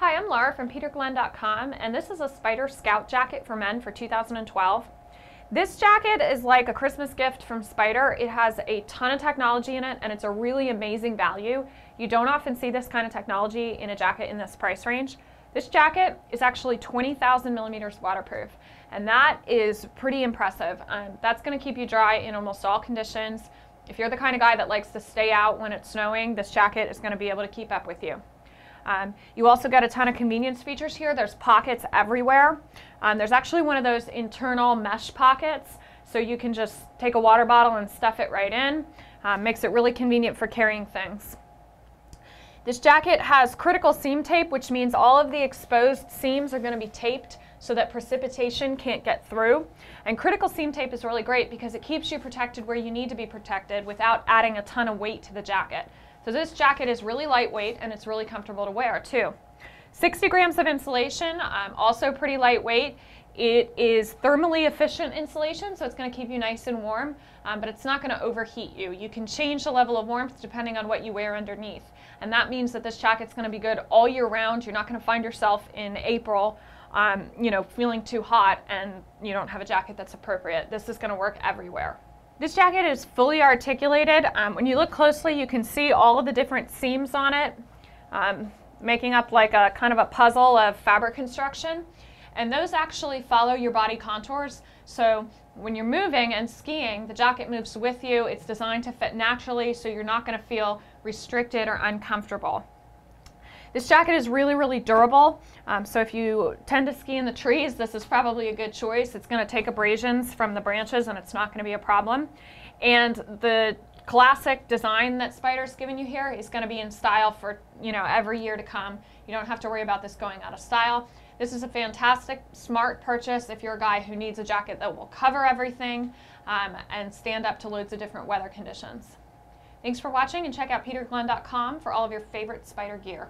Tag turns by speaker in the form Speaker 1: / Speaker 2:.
Speaker 1: Hi, I'm Laura from peterglenn.com and this is a Spyder Scout jacket for men for 2012. This jacket is like a Christmas gift from Spyder. It has a ton of technology in it and it's a really amazing value. You don't often see this kind of technology in a jacket in this price range. This jacket is actually 20,000 millimeters waterproof and that is pretty impressive. Um, that's going to keep you dry in almost all conditions. If you're the kind of guy that likes to stay out when it's snowing, this jacket is going to be able to keep up with you. Um, you also get a ton of convenience features here. There's pockets everywhere. Um, there's actually one of those internal mesh pockets, so you can just take a water bottle and stuff it right in. Um, makes it really convenient for carrying things. This jacket has critical seam tape, which means all of the exposed seams are going to be taped so that precipitation can't get through. And critical seam tape is really great because it keeps you protected where you need to be protected without adding a ton of weight to the jacket. So this jacket is really lightweight and it's really comfortable to wear too. 60 grams of insulation, um, also pretty lightweight. It is thermally efficient insulation, so it's going to keep you nice and warm, um, but it's not going to overheat you. You can change the level of warmth depending on what you wear underneath. And that means that this jacket's going to be good all year round. You're not going to find yourself in April, um, you know, feeling too hot and you don't have a jacket that's appropriate. This is going to work everywhere. This jacket is fully articulated. Um, when you look closely, you can see all of the different seams on it, um, making up like a kind of a puzzle of fabric construction. And those actually follow your body contours. So when you're moving and skiing, the jacket moves with you. It's designed to fit naturally, so you're not going to feel restricted or uncomfortable. This jacket is really, really durable. Um, so if you tend to ski in the trees, this is probably a good choice. It's going to take abrasions from the branches and it's not going to be a problem. And the classic design that Spyder's given you here is going to be in style for you know every year to come. You don't have to worry about this going out of style. This is a fantastic, smart purchase if you're a guy who needs a jacket that will cover everything um, and stand up to loads of different weather conditions. Thanks for watching and check out peterglenn.com for all of your favorite Spyder gear.